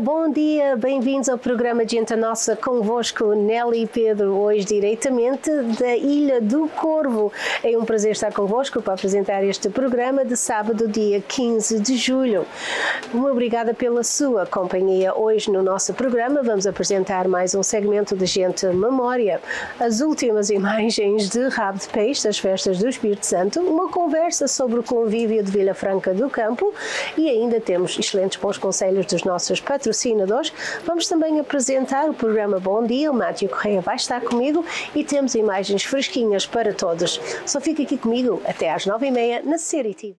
Bom dia, bem-vindos ao programa Gente Nossa convosco, Nelly e Pedro, hoje diretamente da Ilha do Corvo. É um prazer estar convosco para apresentar este programa de sábado, dia 15 de julho. Muito obrigada pela sua companhia. Hoje no nosso programa vamos apresentar mais um segmento de Gente Memória, as últimas imagens de rabo de peixe das festas do Espírito Santo, uma conversa sobre o convívio de Vila Franca do Campo e ainda temos excelentes bons conselhos dos nossos nossos patrocinadores. Vamos também apresentar o programa Bom Dia. O Mátio Correia vai estar comigo e temos imagens fresquinhas para todos. Só fica aqui comigo até às nove e meia na Série TV.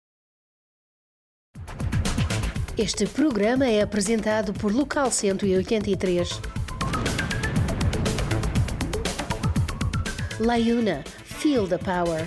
Este programa é apresentado por Local 183. Laiuna, Feel the Power.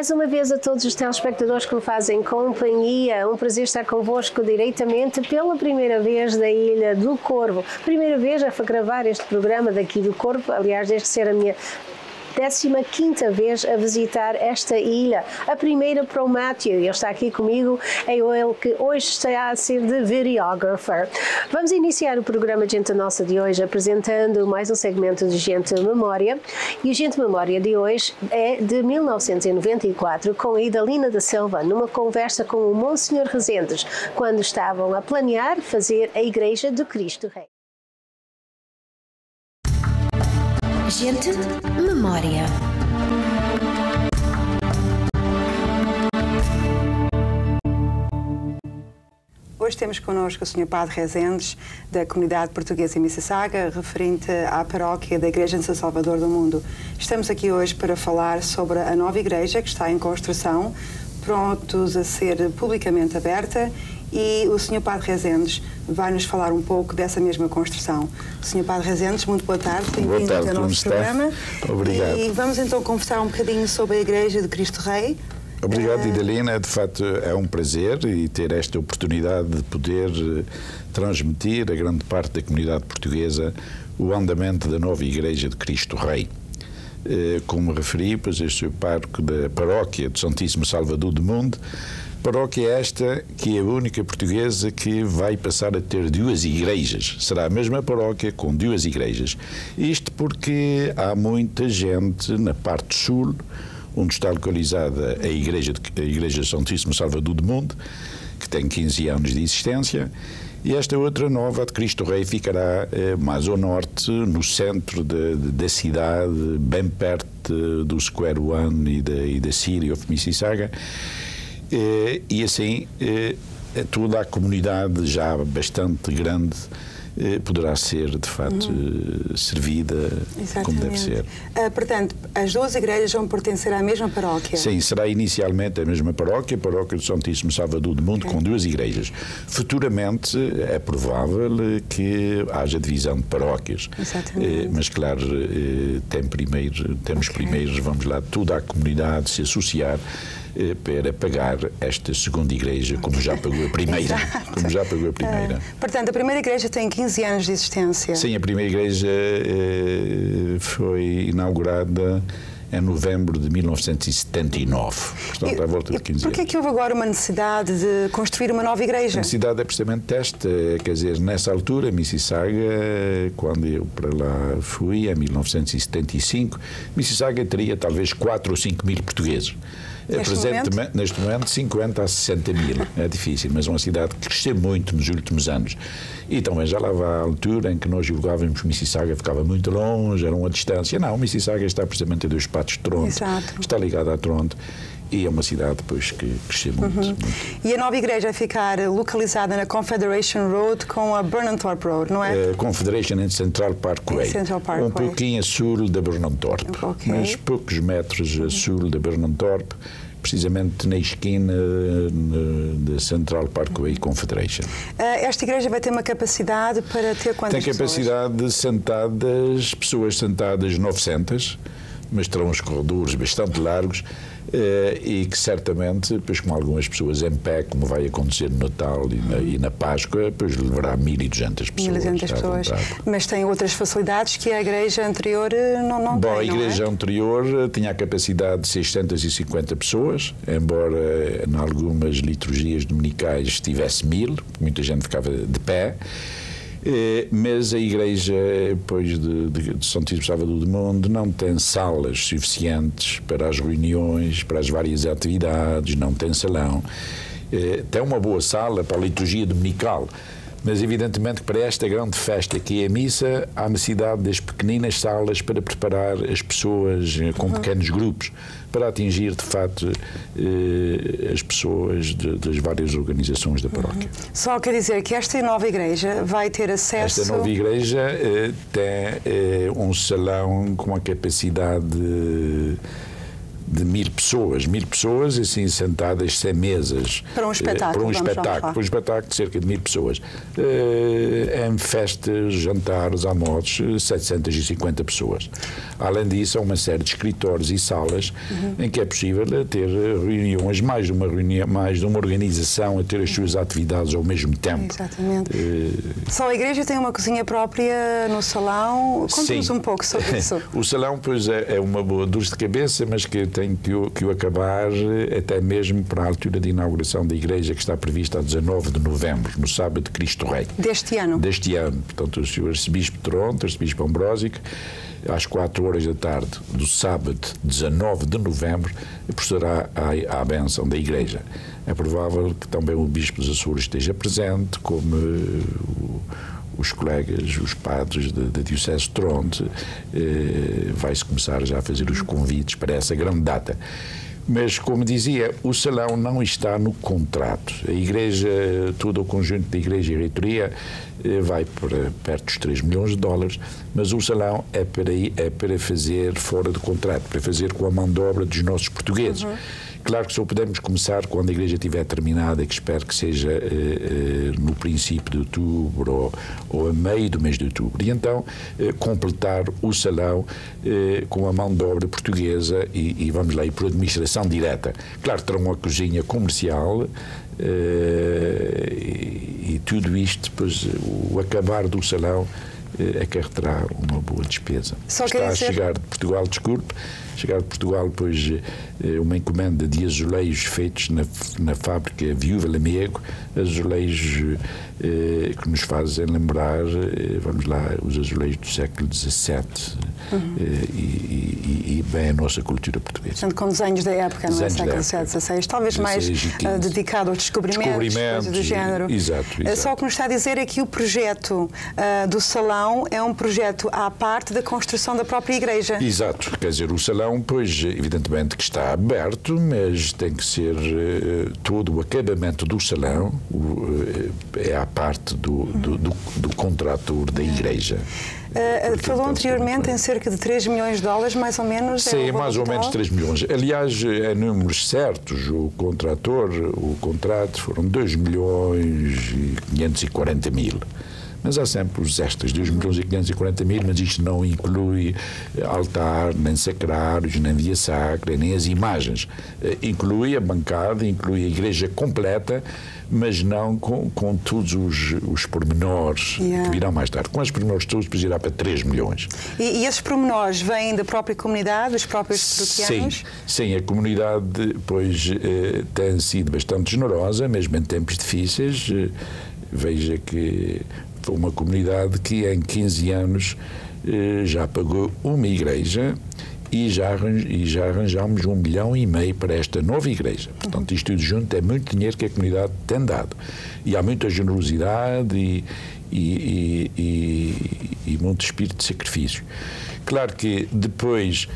Mais uma vez a todos os telespectadores que me fazem companhia. Um prazer estar convosco diretamente pela primeira vez da Ilha do Corvo. Primeira vez a gravar este programa daqui do Corvo, aliás, desde ser a minha 15 vez a visitar esta ilha. A primeira para o Matthew, ele está aqui comigo, é ele que hoje está a ser de videographer. Vamos iniciar o programa Gente Nossa de hoje apresentando mais um segmento de Gente Memória. E o Gente Memória de hoje é de 1994, com a Idalina da Silva, numa conversa com o Monsenhor Rezendes, quando estavam a planear fazer a Igreja do Cristo Rei. Gente Memória. Hoje temos connosco o Sr. Padre Rezendes, da comunidade portuguesa em Mississauga, referente à paróquia da Igreja de São Salvador do Mundo. Estamos aqui hoje para falar sobre a nova igreja que está em construção, prontos a ser publicamente aberta e o Sr. Padre Rezendes vai nos falar um pouco dessa mesma construção. Sr. Padre Rezendes, muito boa tarde, bem-vindo ao nosso está? programa. Obrigado. E vamos então conversar um bocadinho sobre a Igreja de Cristo Rei. Obrigado, uh... Idalina. De facto, é um prazer e ter esta oportunidade de poder eh, transmitir a grande parte da comunidade portuguesa o andamento da nova Igreja de Cristo Rei. Eh, como referi, pois eu sou parco da paróquia do Santíssimo Salvador do Mundo, Paróquia esta que é a única portuguesa que vai passar a ter duas igrejas. Será a mesma paróquia com duas igrejas. Isto porque há muita gente na parte sul, onde está localizada a Igreja, de, a igreja Santíssimo Salvador do Mundo, que tem 15 anos de existência, e esta outra nova de Cristo Rei ficará eh, mais ao norte, no centro de, de, da cidade, bem perto do Square One e da, e da City of Mississauga. Eh, e assim eh, toda a comunidade já bastante grande eh, poderá ser de facto uhum. servida Exatamente. como deve ser. Uh, portanto, as duas igrejas vão pertencer à mesma paróquia? Sim, será inicialmente a mesma paróquia, a paróquia do Santíssimo Salvador do Mundo, okay. com duas igrejas. Futuramente é provável que haja divisão de paróquias. Exatamente. mas claro, tem primeiro, temos okay. primeiro, vamos lá, toda a comunidade se associar para pagar esta segunda igreja, como já pagou a primeira. como já pagou a primeira. Uh, portanto, a primeira igreja tem 15 anos de existência. Sim, a primeira igreja uh, foi inaugurada em novembro de 1979. Portanto, à volta de 15 anos. Porquê que houve agora uma necessidade de construir uma nova igreja? A necessidade é precisamente esta. Quer dizer, nessa altura, Mississauga, quando eu para lá fui, em 1975, Mississauga teria talvez 4 ou 5 mil portugueses. Neste Presente, momento? neste momento, 50 a 60 mil. É difícil, mas é uma cidade que cresceu muito nos últimos anos. E também já lá vai a altura em que nós julgávamos que Mississauga ficava muito longe, era uma distância. Não, Mississauga está precisamente a dois patos de Toronto. Exato. Está ligada a Toronto e é uma cidade depois que cresceu muito, uhum. muito, E a nova igreja vai ficar localizada na Confederation Road com a Burnanthorpe Road, não é? Uh, Confederation and Central Parkway. Central Parkway. Um pouquinho a sul da Burnanthorpe, okay. mas poucos metros a sul da Burnanthorpe precisamente na esquina da Central Parkway Confederation. Eh, esta igreja vai ter uma capacidade para ter quantas Tem capacidade pessoas? de sentadas, pessoas sentadas 900, mas terão uns corredores bastante largos eh, e que certamente, depois com algumas pessoas em pé, como vai acontecer no Natal e na, e na Páscoa, depois levará 1.200 pessoas. 1.200 pessoas. Mas tem outras facilidades que a igreja anterior eh, não, não Bom, tem, a igreja é? anterior eh, tinha a capacidade de 650 pessoas, embora em algumas liturgias dominicais tivesse mil, muita gente ficava de pé. Eh, mas a Igreja depois de, de, de Santíssimo Sábado do Mundo não tem salas suficientes para as reuniões, para as várias atividades, não tem salão. Eh, tem uma boa sala para a liturgia dominical, mas evidentemente para esta grande festa que é a missa, há necessidade das pequeninas salas para preparar as pessoas eh, com pequenos grupos, para atingir de facto eh, as pessoas de, das várias organizações da paróquia. Só quer dizer que esta nova igreja vai ter acesso. Esta nova igreja eh, tem eh, um salão com a capacidade de mil pessoas, mil pessoas assim sentadas sem mesas. Para um espetáculo. Para um espetáculo, para um espetáculo de cerca de mil pessoas. Eh, em festas, jantares, almoços, 750 pessoas. Além disso, há uma série de escritórios e salas Uhum. em que é possível ter reuniões, mais de uma reunião, mais de uma organização a ter as suas atividades ao mesmo tempo. Exatamente. Eh, Só a igreja tem uma cozinha própria no salão. Conta-nos um pouco sobre isso. o salão, pois, é, é uma boa dor de cabeça, mas que tem que o, que o acabar até mesmo para a altura de inauguração da igreja, que está prevista a 19 de novembro, no sábado de Cristo Rei. Deste ano. Deste ano. Portanto, o Sr. Arcebispo de Toronto, Arcebispo Ambrósico, às 4 horas da tarde do sábado 19 de novembro, procederá à, à benção da igreja. É provável que também o Bispo dos Açores esteja presente, como eh, o, os colegas, os padres da, Diocese de Toronto, eh, vai-se começar já a fazer os convites para essa grande data. Mas, como dizia, o salão não está no contrato. A Igreja, todo o conjunto da Igreja e reitoria eh, vai para perto dos 3 milhões de dólares, mas o salão é para, é para fazer fora de contrato, para fazer com a mão de obra dos nossos portugueses. Claro que só podemos começar quando a igreja estiver terminada, que espero que seja eh, eh, no princípio de outubro ou, ou a meio do mês de outubro. E então eh, completar o salão eh, com a mão de obra portuguesa e, e vamos lá, e por administração direta. Claro, terão uma cozinha comercial. eh, e, e tudo isto, depois o acabar do salão eh, acarreterá uma boa despesa. Só Está a dizer- chegar de Portugal, desculpe, chegar de Portugal, pois eh, uma encomenda de azulejos feitos na, na fábrica Viúva Lamego, azulejos eh, que nos fazem lembrar, eh, vamos lá, os azulejos do século XVII Uhum. eh, e, e- e bem a nossa cultura portuguesa. Portanto, com desenhos da época, não é? Século época. XVI. Talvez mais 16 e 15. ah, dedicado aos descobrimentos, Descobrimentos coisas do e- género. exato, exato. Só o que nos está a dizer é que o projeto ah, do salão é um projeto à parte da construção da própria igreja. Exato, quer dizer, o salão, pois, evidentemente que está aberto, mas tem que ser eh, todo o acabamento do salão eh, é à parte do, do, do, do contrator da igreja. Porque falou ser anteriormente em cerca de 3 milhões de dólares, mais ou menos. Sim, é mais ou menos total? 3 milhões. Aliás, em números certos, o contrator, o contrato foram 2 milhões e 540 mil. Mas há sempre os extras, 2 milhões e 540 mil, mas isto não inclui eh, altar, nem sacrários, nem via sacra, nem as imagens. Eh, Inclui a bancada, inclui a igreja completa, mas não com, com todos os, os pormenores Yeah. que virão mais tarde. Com os pormenores todos, depois irá para 3 milhões. E, e esses pormenores vêm da própria comunidade, dos próprios Sim, paroquianos? sim, a comunidade pois eh, tem sido bastante generosa, mesmo em tempos difíceis. Eh, veja que uma comunidade que em 15 anos eh, já pagou uma igreja e já, e já arranjamos um milhão e meio para esta nova igreja. Portanto, isto tudo junto é muito dinheiro que a comunidade tem dado. E há muita generosidade e, e, e, e, muito espírito de sacrifício. Claro que depois,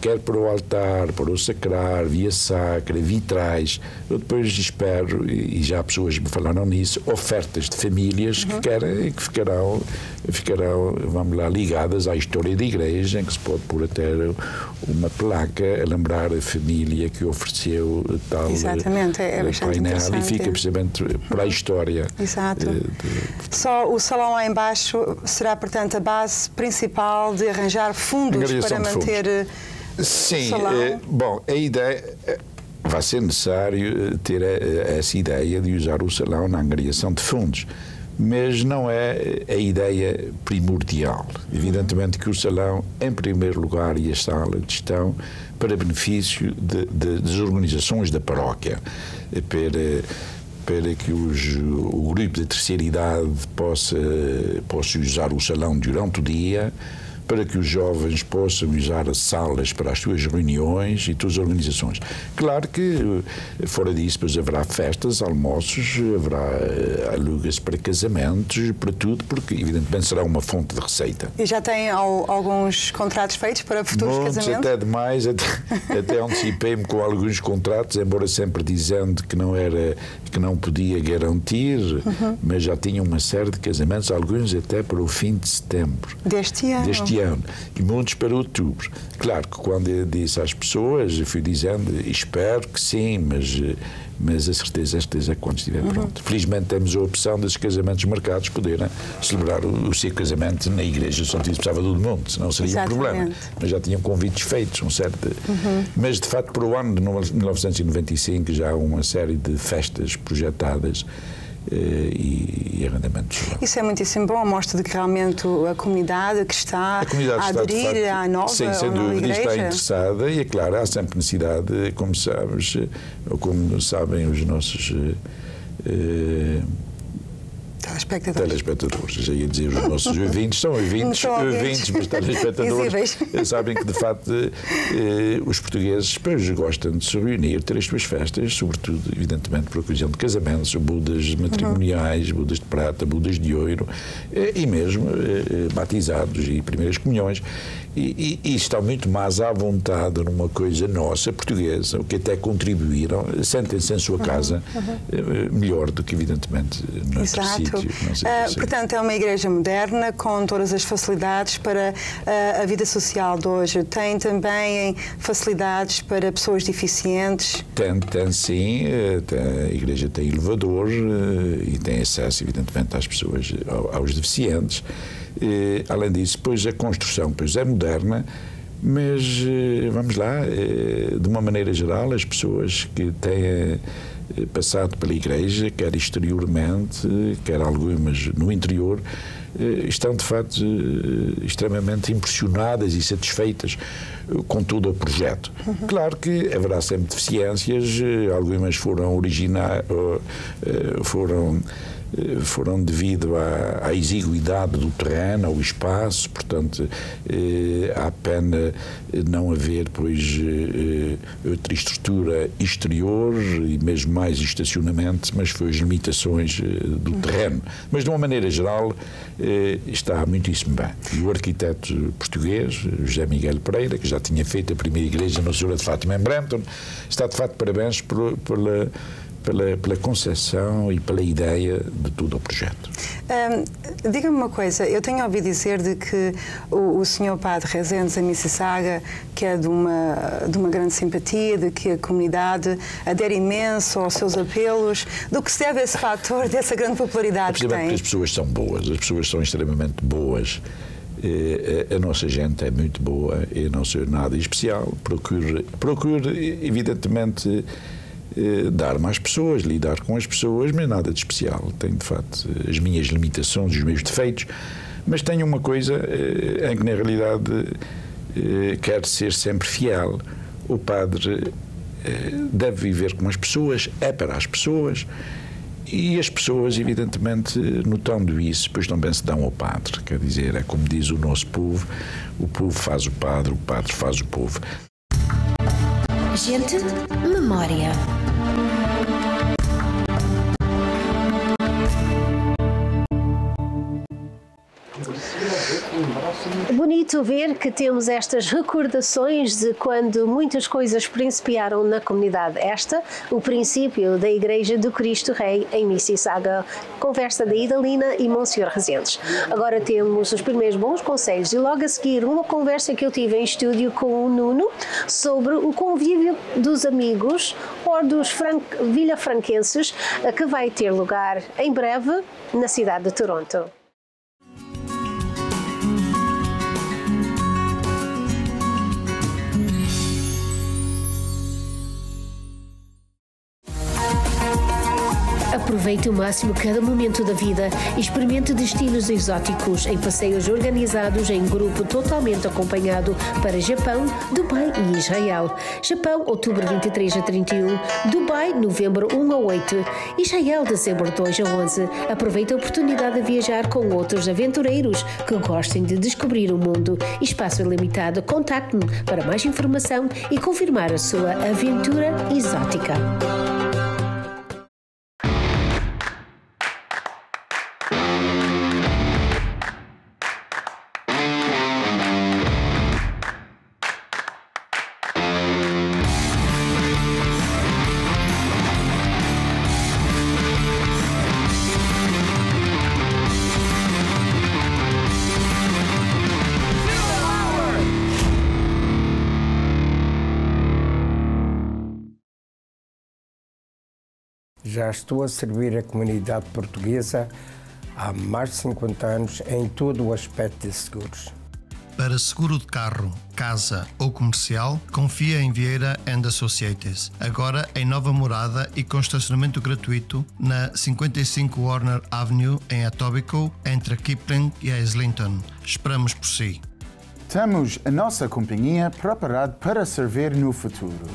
quer para o altar, para o sacrar, via sacra, vitrais, eu depois espero, e já pessoas me falaram nisso, ofertas de famílias que querem, que ficarão, ficarão, vamos lá, ligadas à história da igreja, em que se pode pôr até uma placa a lembrar a família que ofereceu tal Exatamente, é- é eh, bastante painel e fica precisamente para a história. Exato. eh, de- Só o salão lá embaixo será, portanto, a base principal de arranjar fundos para de fundos. manter Sim, eh, bom, a ideia eh, vai ser necessário eh, ter essa ideia de usar o salão na angariação de fundos mas não é a ideia primordial. Evidentemente que o salão, em primeiro lugar, e a sala estão para benefício de, de, das organizações da paróquia, para, para que os, o grupo de terceira idade possa, possa usar o salão durante o dia para que os jovens possam usar as salas para as suas reuniões e todas as organizações. Claro que eh, fora disso depois haverá festas, almoços, haverá eh, alugas para casamentos, para tudo, porque evidentemente será uma fonte de receita. E já tem alguns contratos feitos para futuros Muitos, casamentos? até demais, até, até antecipei-me com alguns contratos, embora sempre dizendo que não era, que não podia garantir, uhum. mas já tinha uma série de casamentos, alguns até para o fim de setembro. Deste ano? Deste ano e muitos para outubro. Claro que quando eu disse às pessoas, eu fui dizendo, espero que sim, mas, mas a certeza, a certeza é quando estiver uhum. pronto. Felizmente temos a opção desses casamentos marcados poderem celebrar o, o seu casamento na igreja São Tito Sábado do Mundo, senão seria Exatamente. um problema. Mas já tinham convites feitos, um certo. Uhum. Mas de facto, para o ano de 1995 já há uma série de festas projetadas e, e arrendamentos. Isso é muitíssimo bom, mostra de que realmente a comunidade que está a, comunidade a aderir está, facto, à nova sim, sem dúvida, igreja. está interessada e, é claro, há sempre necessidade, como sabes, ou como sabem os nossos. Uh, Telespectadores. Telespectadores, ia dizer os nossos ouvintes, são ouvintes, ouvintes, mas telespectadores sabem que, de facto, eh, os portugueses pois, gostam de se reunir, ter as suas festas, sobretudo, evidentemente, por ocasião de casamentos, bodas matrimoniais, uhum. bodas de prata, bodas de ouro, eh, e mesmo eh, batizados e primeiras comunhões. E, e, e, estão muito mais à vontade numa coisa nossa, portuguesa, o que até contribuíram, sentem-se em sua uhum, casa uhum. melhor do que, evidentemente, no Exato. Uh, portanto, é uma igreja moderna, com todas as facilidades para uh, a vida social de hoje. Tem também facilidades para pessoas deficientes? Tem, tem sim. Eh, tem, a igreja tem elevador e tem acesso, evidentemente, às pessoas, aos deficientes. E, além disso, pois a construção pois é moderna, mas vamos lá, de uma maneira geral, as pessoas que têm passado pela igreja, quer exteriormente, quer algumas no interior, estão de facto extremamente impressionadas e satisfeitas com todo o projeto. Uhum. Claro que haverá sempre deficiências, algumas foram originais, foram eh, foram devido à, à, exiguidade do terreno, ao espaço, portanto, eh, há pena não haver, pois, eh, outra estrutura exterior e mesmo mais estacionamento, mas foi as limitações eh, do terreno. Mas, de uma maneira geral, eh, está muitíssimo bem. E o arquiteto português, José Miguel Pereira, que já tinha feito a primeira igreja na Senhora de Fátima em Brampton, está, de facto, parabéns por, pela pela, pela concepção e pela ideia de todo o projeto. Um, Diga-me uma coisa, eu tenho ouvido dizer de que o, o senhor Padre Rezendes, em Mississauga, que é de uma, de uma grande simpatia, de que a comunidade adere imenso aos seus apelos, do que se deve esse fator dessa grande popularidade que tem? as pessoas são boas, as pessoas são extremamente boas. Eh, a nossa gente é muito boa e não sou nada especial. Procure, procure evidentemente, eh, dar mais pessoas, lidar com as pessoas, mas nada de especial. Tenho, de facto, as minhas limitações, os meus defeitos, mas tenho uma coisa eh, em que, na realidade, eh, quero ser sempre fiel. O padre deve viver com as pessoas, é para as pessoas. E as pessoas, evidentemente, notando isso, depois também se dão ao padre. Quer dizer, é como diz o nosso povo: o povo faz o padre, o padre faz o povo. Gente, memória. Bonito ver que temos estas recordações de quando muitas coisas principiaram na comunidade. Esta, o princípio da Igreja do Cristo Rei em Mississauga. Conversa da Idalina e Monsenhor Rezendes. Agora temos os primeiros bons conselhos e logo a seguir uma conversa que eu tive em estúdio com o Nuno sobre o convívio dos amigos ou dos fran vilhafranquenses que vai ter lugar em breve na cidade de Toronto. Aproveite o máximo cada momento da vida e experimente destinos exóticos em passeios organizados em grupo totalmente acompanhado para Japão, Dubai e Israel. Japão, outubro 23 a 31, Dubai, novembro 1 a 8, Israel, dezembro 2 a 11. Aproveite a oportunidade de viajar com outros aventureiros que gostem de descobrir o mundo. Espaço ilimitado. Contacte-me para mais informação e confirmar a sua aventura exótica. Já estou a servir a comunidade portuguesa há mais de 50 anos em todo o aspecto de seguros. Para seguro de carro, casa ou comercial, confia em Vieira and Associates. Agora em nova morada e com estacionamento gratuito na 55 Warner Avenue em Etobicoke, entre Kipling e Islington. Esperamos por si. Temos a nossa companhia preparada para servir no futuro.